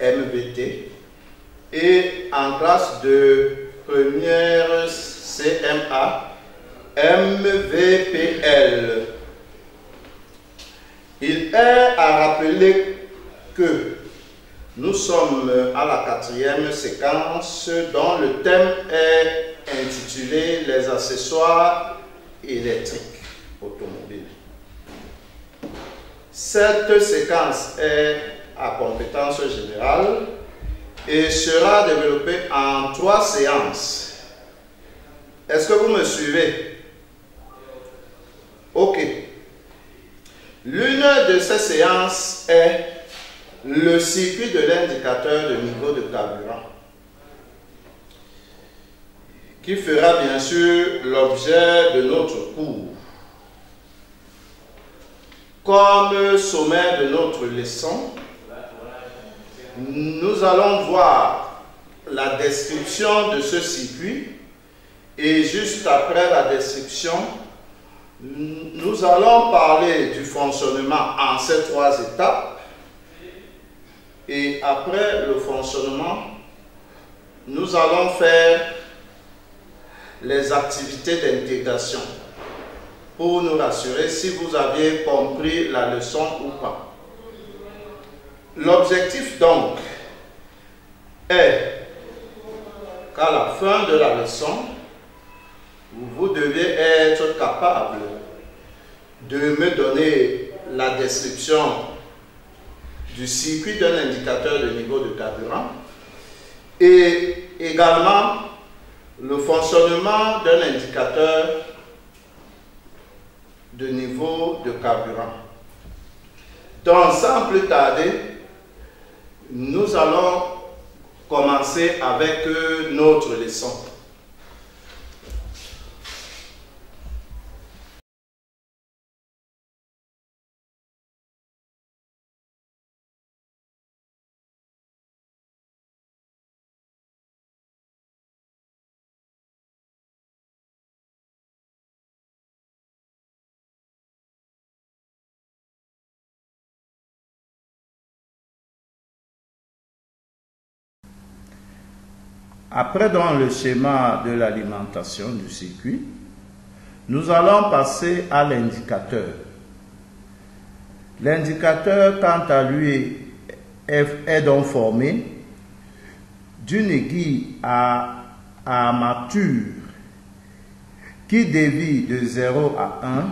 MVT et en classe de première CMA MVPL. Il est à rappeler que nous sommes à la quatrième séquence dont le thème est intitulé Les accessoires électriques automobiles. Cette séquence est à compétence générale et sera développée en trois séances. Est-ce que vous me suivez? Ok. L'une de ces séances est le circuit de l'indicateur de niveau de carburant, qui fera bien sûr l'objet de notre cours. Comme sommet de notre leçon, nous allons voir la description de ce circuit et juste après la description, nous allons parler du fonctionnement en ces trois étapes et après le fonctionnement, nous allons faire les activités d'intégration pour nous rassurer si vous avez compris la leçon ou pas. L'objectif donc est qu'à la fin de la leçon, vous devez être capable de me donner la description du circuit d'un indicateur de niveau de carburant et également le fonctionnement d'un indicateur de niveau de carburant. Donc, sans plus tarder, nous allons commencer avec notre leçon. Après dans le schéma de l'alimentation du circuit, nous allons passer à l'indicateur. L'indicateur, quant à lui, est donc formé d'une aiguille à, armature qui dévie de 0 à 1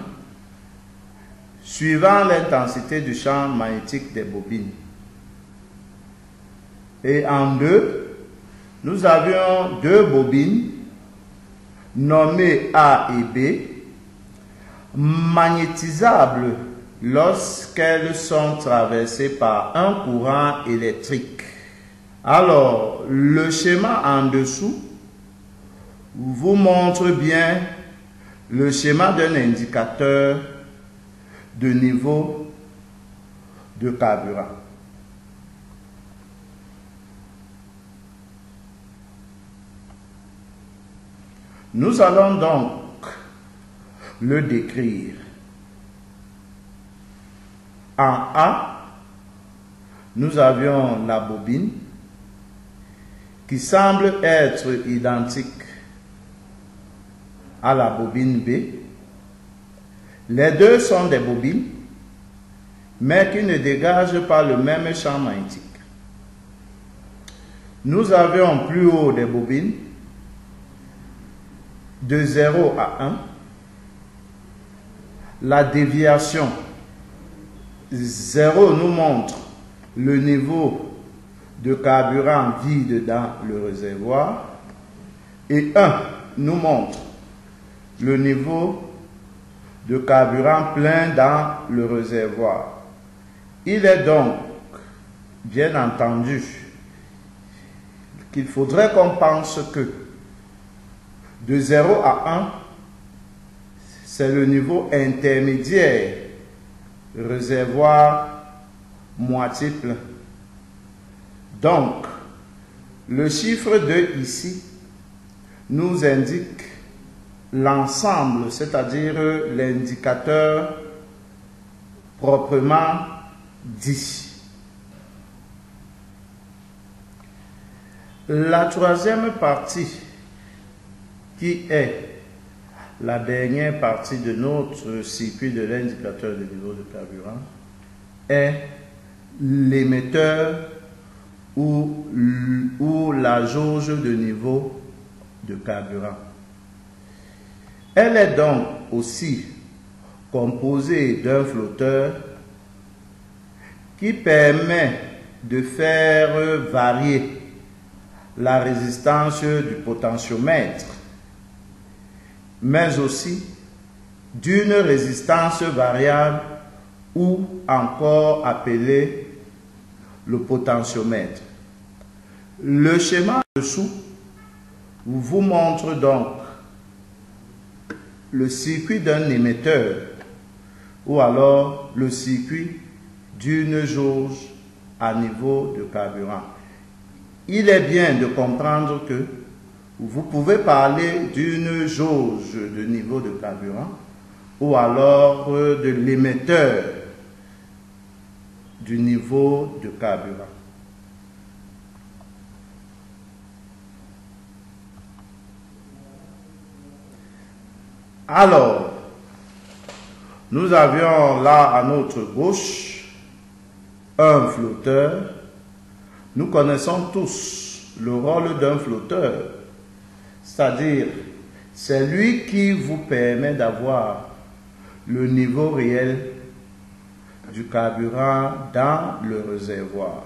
suivant l'intensité du champ magnétique des bobines. Et en deux, nous avions deux bobines nommées A et B, magnétisables lorsqu'elles sont traversées par un courant électrique. Alors, le schéma en dessous vous montre bien le schéma d'un indicateur de niveau de carburant. Nous allons donc le décrire. En A, nous avions la bobine qui semble être identique à la bobine B. Les deux sont des bobines, mais qui ne dégagent pas le même champ magnétique. Nous avions plus haut des bobines de 0 à 1. La déviation 0 nous montre le niveau de carburant vide dans le réservoir et 1 nous montre le niveau de carburant plein dans le réservoir. Il est donc, bien entendu, qu'il faudrait qu'on pense que de 0 à 1, c'est le niveau intermédiaire, réservoir moitié. Donc, le chiffre 2 ici nous indique l'ensemble, c'est-à-dire l'indicateur proprement dit. La troisième partie, qui est la dernière partie de notre circuit de l'indicateur de niveau de carburant, est l'émetteur ou, la jauge de niveau de carburant. Elle est donc aussi composée d'un flotteur qui permet de faire varier la résistance du potentiomètre, mais aussi d'une résistance variable ou encore appelée le potentiomètre. Le schéma dessous vous montre donc le circuit d'un émetteur ou alors le circuit d'une jauge à niveau de carburant. Il est bien de comprendre que vous pouvez parler d'une jauge de niveau de carburant ou alors de l'émetteur du niveau de carburant. Alors, nous avions là à notre gauche un flotteur. Nous connaissons tous le rôle d'un flotteur, c'est-à-dire c'est lui qui vous permet d'avoir le niveau réel du carburant dans le réservoir.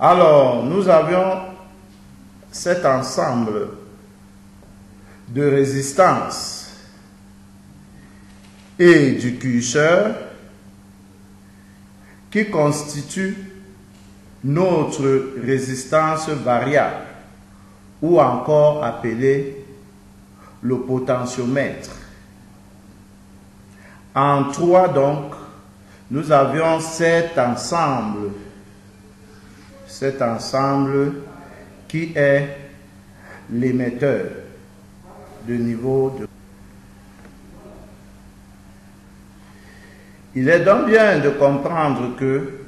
Alors, nous avions cet ensemble de résistance et du cuisseur qui constitue notre résistance variable ou encore appelée le potentiomètre. En trois donc, nous avions cet ensemble, cet ensemble qui est l'émetteur de niveau de... Il est donc bien de comprendre que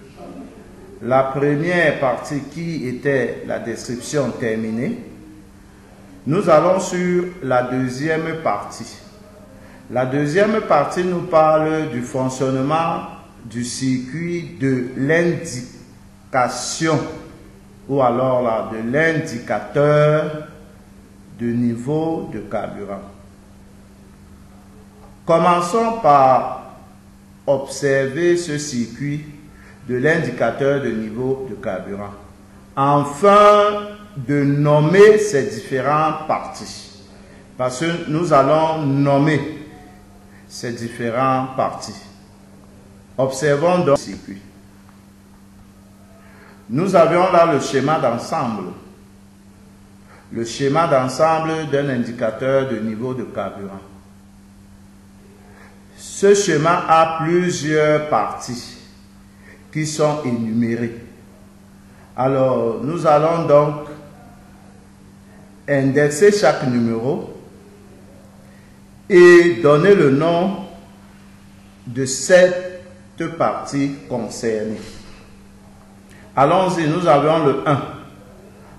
la première partie qui était la description terminée, nous allons sur la deuxième partie. La deuxième partie nous parle du fonctionnement du circuit de l'indication ou alors de l'indicateur de niveau de carburant. Commençons par observer ce circuit de l'indicateur de niveau de carburant, afin de nommer ces différentes parties. Parce que nous allons nommer ces différentes parties. Observons donc le circuit. Nous avions là le schéma d'ensemble le schéma d'ensemble d'un indicateur de niveau de carburant. Ce schéma a plusieurs parties qui sont énumérées. Alors, nous allons donc indexer chaque numéro et donner le nom de cette partie concernée. Allons-y, nous avons le 1.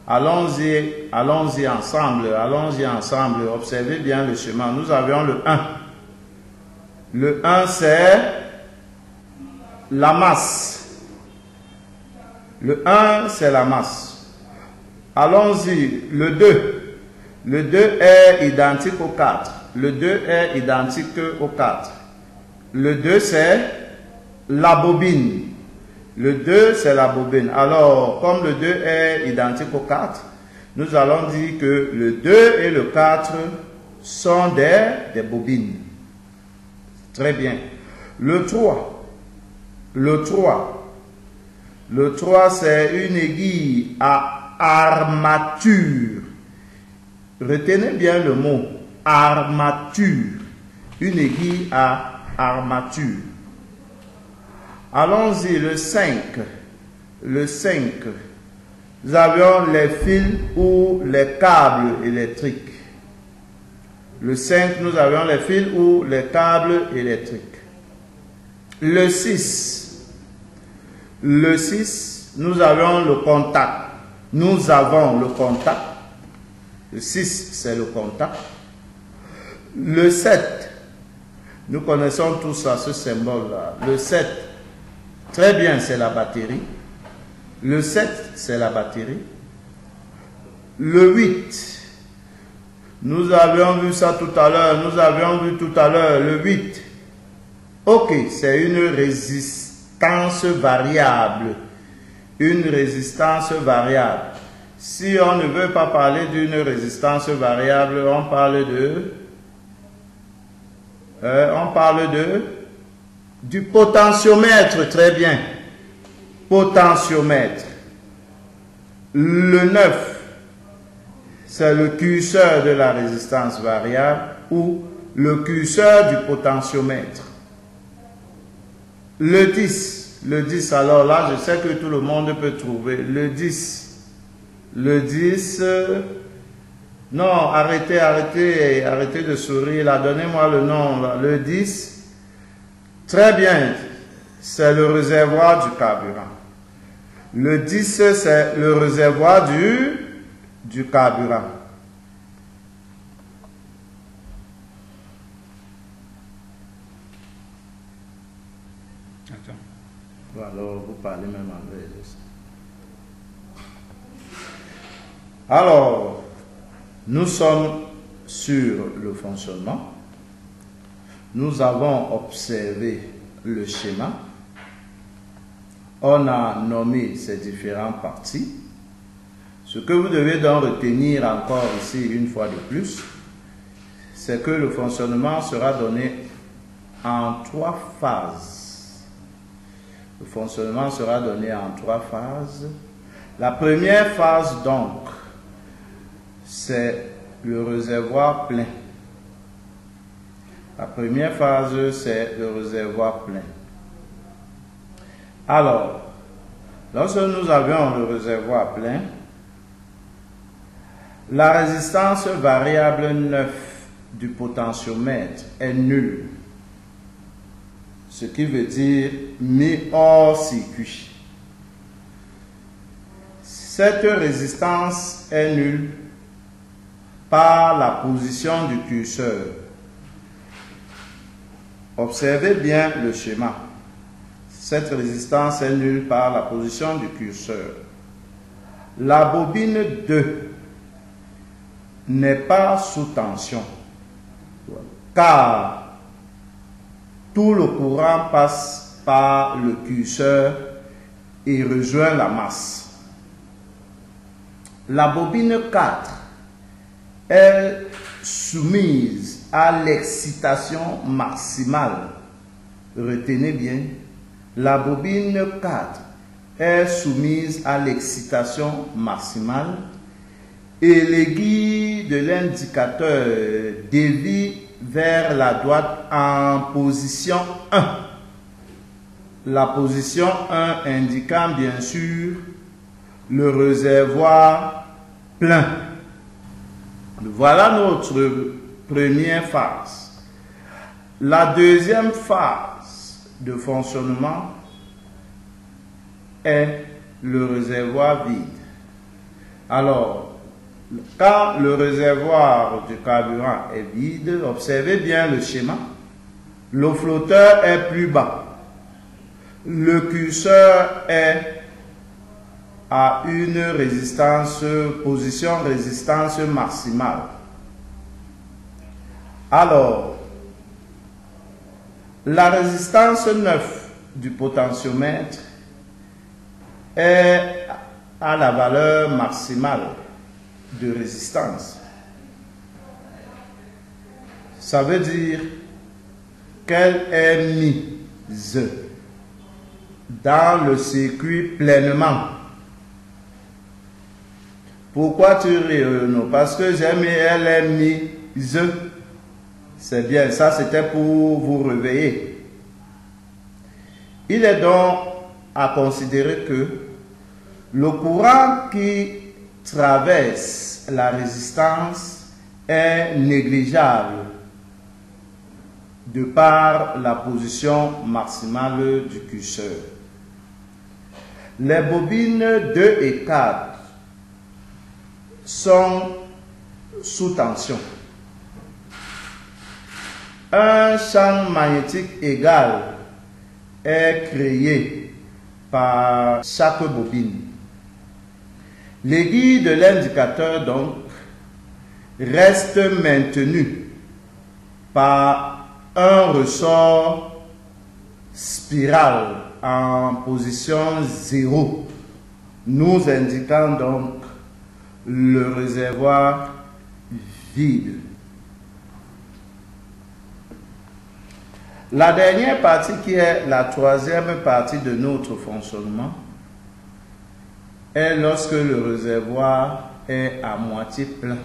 Allons-y, allons-y ensemble, allons-y ensemble. Observez bien le chemin. Nous avions le 1. Le 1, c'est la masse. Le 1, c'est la masse. Allons-y, le 2. Le 2 est identique au 4. Le 2 est identique au 4. Le 2, c'est la bobine. Le 2, c'est la bobine. Alors, comme le 2 est identique au 4, nous allons dire que le 2 et le 4 sont des, bobines. Très bien. Le 3. Le 3. Le 3, c'est une aiguille à armature. Retenez bien le mot armature. Une aiguille à armature. Allons-y, le 5. Le 5. Nous avions les fils ou les câbles électriques. Le 5, nous avions les fils ou les câbles électriques. Le 6. Le 6, nous avions le contact. Nous avons le contact. Le 6, c'est le contact. Le 7, nous connaissons tous ça, ce symbole-là. Le 7, très bien, c'est la batterie. Le 7, c'est la batterie. Le 8, nous avions vu ça tout à l'heure. Nous avions vu tout à l'heure le 8. Ok, c'est une résistance variable. Une résistance variable. Si on ne veut pas parler d'une résistance variable, on parle de euh, on parle de du potentiomètre, très bien. Potentiomètre. Le 9, c'est le curseur de la résistance variable ou le curseur du potentiomètre. Le 10, le 10, alors là, je sais que tout le monde peut trouver. Le 10, le 10, non, arrêtez, arrêtez, arrêtez de sourire là. Donnez-moi le nom Le 10. Très bien. C'est le réservoir du carburant. Le 10, c'est le réservoir du, du carburant. Alors, vous parlez même anglais. Alors, nous sommes sur le fonctionnement. Nous avons observé le schéma. On a nommé ces différentes parties. Ce que vous devez donc retenir encore ici une fois de plus, c'est que le fonctionnement sera donné en trois phases. Le fonctionnement sera donné en trois phases. La première phase donc, c'est le réservoir plein. La première phase, c'est le réservoir plein. Alors, lorsque nous avions le réservoir plein, la résistance variable 9 du potentiomètre est nulle. Ce qui veut dire mis hors circuit. Cette résistance est nulle par la position du curseur. Observez bien le schéma. Cette résistance est nulle par la position du curseur. La bobine 2 n'est pas sous tension car tout le courant passe par le curseur et rejoint la masse. La bobine 4 est soumise à l'excitation maximale. Retenez bien, la bobine 4 est soumise à l'excitation maximale et l'aiguille de l'indicateur dévie vers la droite en position 1. La position 1 indiquant bien sûr le réservoir plein. Voilà notre première phase. La deuxième phase de fonctionnement est le réservoir vide. Alors, quand le réservoir du carburant est vide, observez bien le schéma. Le flotteur est plus bas. Le curseur est à une résistance, position résistance maximale. Alors, la résistance 9 du potentiomètre est à la valeur maximale de résistance. Ça veut dire qu'elle est mise dans le circuit pleinement. Pourquoi tu ris, Parce que j'ai mis elle est mise. C'est bien, ça c'était pour vous réveiller. Il est donc à considérer que le courant qui traverse la résistance est négligeable de par la position maximale du curseur. Les bobines 2 et 4 sont sous tension. Un champ magnétique égal est créé par chaque bobine. L'aiguille de l'indicateur donc reste maintenue par un ressort spiral en position zéro, nous indiquant donc le réservoir vide. La dernière partie qui est la troisième partie de notre fonctionnement est lorsque le réservoir est à moitié plein.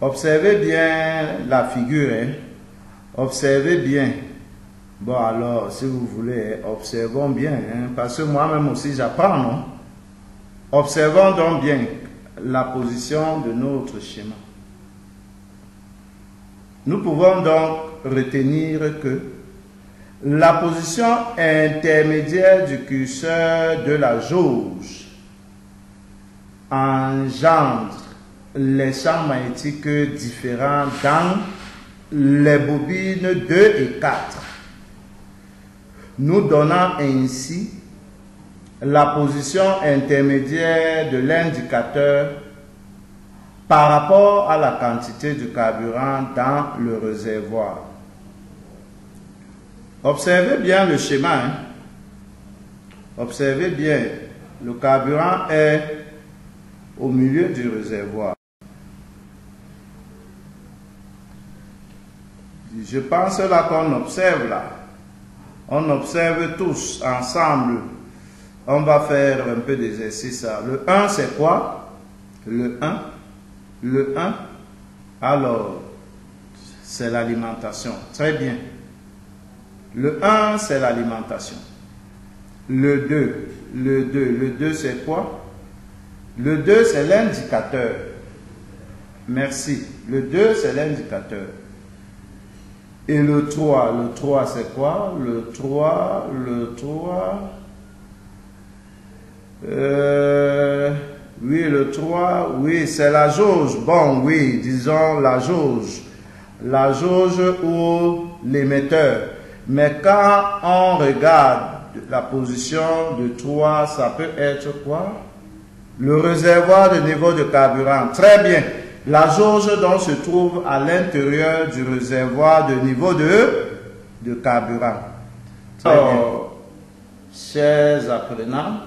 Observez bien la figure. Hein. Observez bien. Bon alors, si vous voulez, observons bien. Hein, parce que moi-même aussi j'apprends, non? Observons donc bien la position de notre schéma. Nous pouvons donc retenir que la position intermédiaire du curseur de la jauge engendre les champs magnétiques différents dans les bobines 2 et 4, nous donnant ainsi la position intermédiaire de l'indicateur par rapport à la quantité de carburant dans le réservoir. Observez bien le schéma. Hein. Observez bien, le carburant est au milieu du réservoir. Je pense là qu'on observe là. On observe tous ensemble. On va faire un peu d'exercice. Le 1, c'est quoi? Le 1. Le 1. Alors, c'est l'alimentation. Très bien. Le 1, c'est l'alimentation. Le 2. Le 2. Le 2, c'est quoi? Le 2, c'est l'indicateur. Merci. Le 2, c'est l'indicateur. Et le 3, le 3 c'est quoi? Le 3, le 3... Euh, oui, le 3, oui, c'est la jauge. Bon, oui, disons la jauge. La jauge ou l'émetteur. Mais quand on regarde la position de 3, ça peut être quoi? Le réservoir de niveau de carburant. Très bien. La jauge donc se trouve à l'intérieur du réservoir de niveau de, de carburant. Alors, chers apprenants,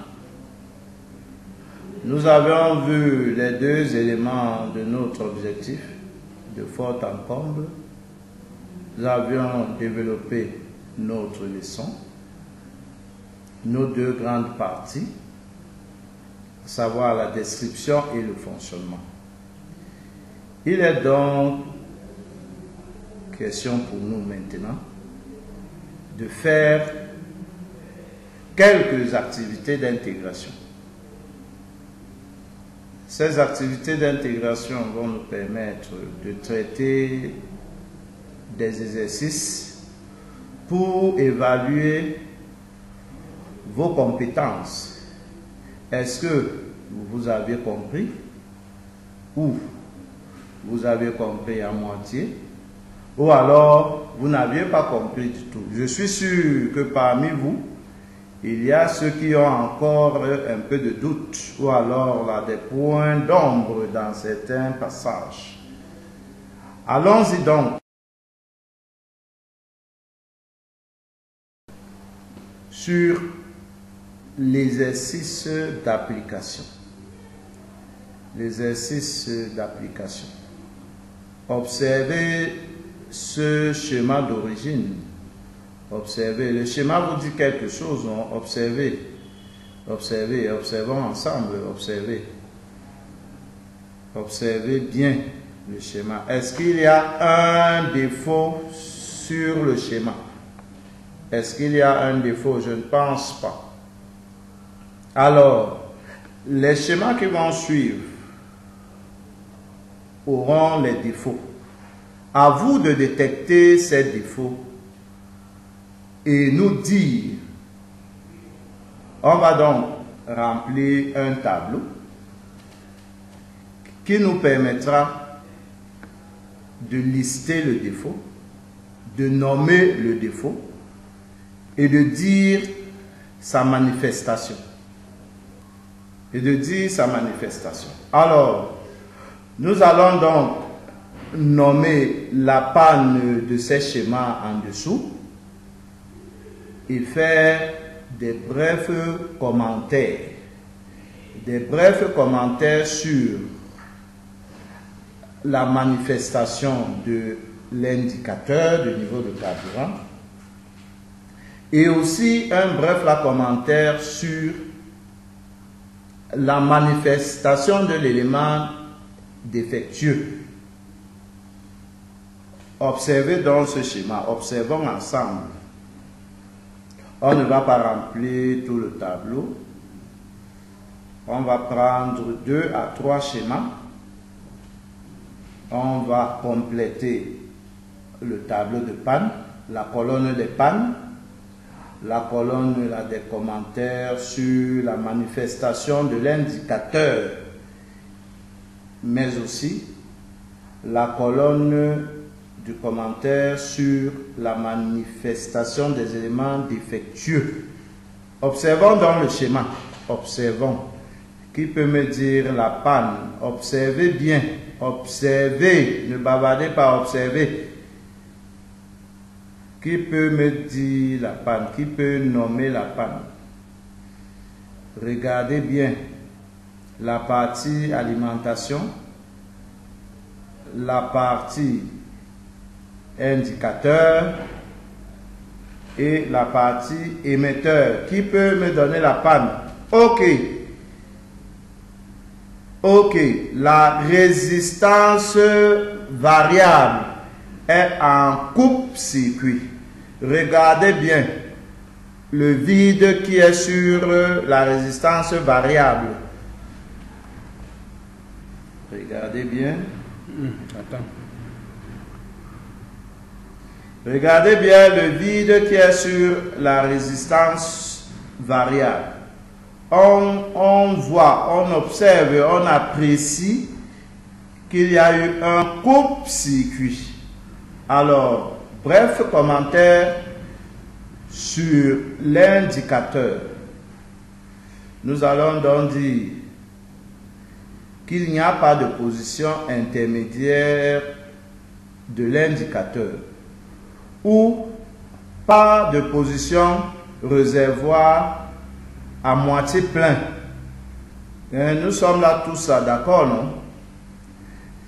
nous avons vu les deux éléments de notre objectif de fort en comble. Nous avions développé notre leçon, nos deux grandes parties, à savoir la description et le fonctionnement. Il est donc question pour nous maintenant de faire quelques activités d'intégration. Ces activités d'intégration vont nous permettre de traiter des exercices pour évaluer vos compétences. Est-ce que vous avez compris ou vous avez compris à moitié? Ou alors vous n'aviez pas compris du tout. Je suis sûr que parmi vous, il y a ceux qui ont encore un peu de doute ou alors là, des points d'ombre dans certains passages. Allons-y donc. Sur l'exercice d'application. L'exercice d'application. Observez ce schéma d'origine. Observez. Le schéma vous dit quelque chose. Observez. Observez. Observons ensemble. Observez. Observez bien le schéma. Est-ce qu'il y a un défaut sur le schéma? Est-ce qu'il y a un défaut? Je ne pense pas. Alors, les schémas qui vont suivre auront les défauts. À vous de détecter ces défauts et nous dire. On va donc remplir un tableau qui nous permettra de lister le défaut, de nommer le défaut et de dire sa manifestation. Et de dire sa manifestation. Alors, nous allons donc nommer la panne de ces schémas en dessous et faire des brefs commentaires. Des brefs commentaires sur la manifestation de l'indicateur de niveau de carburant et aussi un bref commentaire sur la manifestation de l'élément défectueux. Observez donc ce schéma, observons ensemble. On ne va pas remplir tout le tableau. On va prendre deux à trois schémas. On va compléter le tableau de panne, la colonne des pannes, la colonne des commentaires sur la manifestation de l'indicateur, mais aussi la colonne du commentaire sur la manifestation des éléments défectueux. Observons dans le schéma. Observons. Qui peut me dire la panne? Observez bien. Observez. Ne bavardez pas, observez. Qui peut me dire la panne? Qui peut nommer la panne? Regardez bien la partie alimentation, la partie indicateur et la partie émetteur. Qui peut me donner la panne? Ok. Ok. La résistance variable est en coupe-circuit. Regardez bien le vide qui est sur la résistance variable. Regardez bien. Hmm, attends. Regardez bien le vide qui est sur la résistance variable. On, voit, on observe, on apprécie qu'il y a eu un coupe-circuit. Alors, bref commentaire sur l'indicateur. Nous allons donc dire qu'il n'y a pas de position intermédiaire de l'indicateur ou pas de position réservoir à moitié plein. Et nous sommes là tous d'accord, non?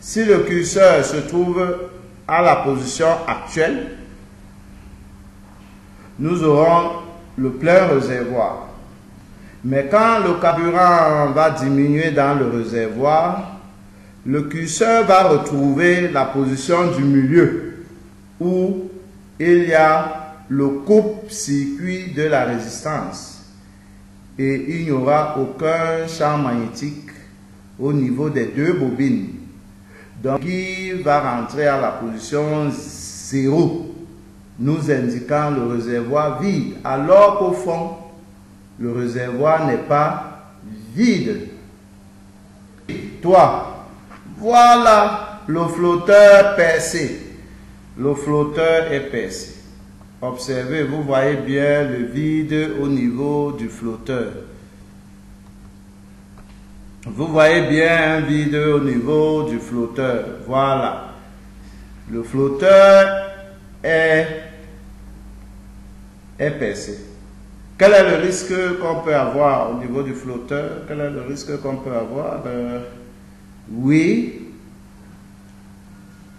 Si le curseur se trouve à la position actuelle, nous aurons le plein réservoir. Mais quand le carburant va diminuer dans le réservoir, le curseur va retrouver la position du milieu où il y a le coupe-circuit de la résistance et il n'y aura aucun champ magnétique au niveau des deux bobines. Donc, qui va rentrer à la position 0, nous indiquant le réservoir vide, alors qu'au fond, le réservoir n'est pas vide. Toi, voilà le flotteur percé. Le flotteur est percé. Observez, vous voyez bien le vide au niveau du flotteur. Vous voyez bien un vide au niveau du flotteur. Voilà. Le flotteur est, est percé. Quel est le risque qu'on peut avoir au niveau du flotteur? Quel est le risque qu'on peut avoir? Euh, Oui,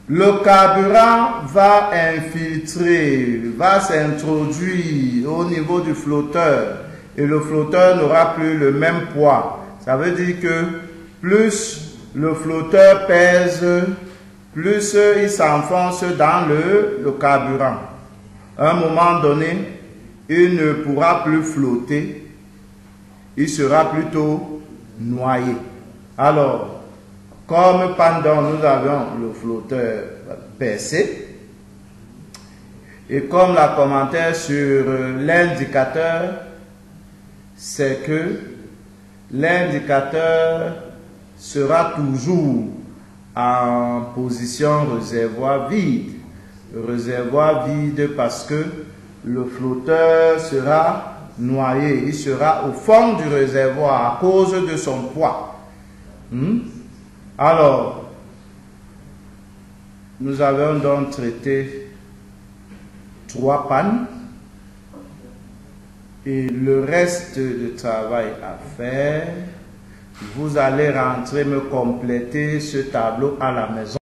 le carburant va infiltrer, va s'introduire au niveau du flotteur et le flotteur n'aura plus le même poids. Ça veut dire que plus le flotteur pèse, plus il s'enfonce dans le, le carburant. À un moment donné, il ne pourra plus flotter, il sera plutôt noyé. Alors, comme pendant nous avions le flotteur percé, et comme la commentaire sur l'indicateur, c'est que l'indicateur sera toujours en position réservoir vide. Réservoir vide parce que le flotteur sera noyé, il sera au fond du réservoir à cause de son poids. Hmm? Alors, nous avons donc traité trois pannes et le reste de travail à faire, vous allez rentrer me compléter ce tableau à la maison.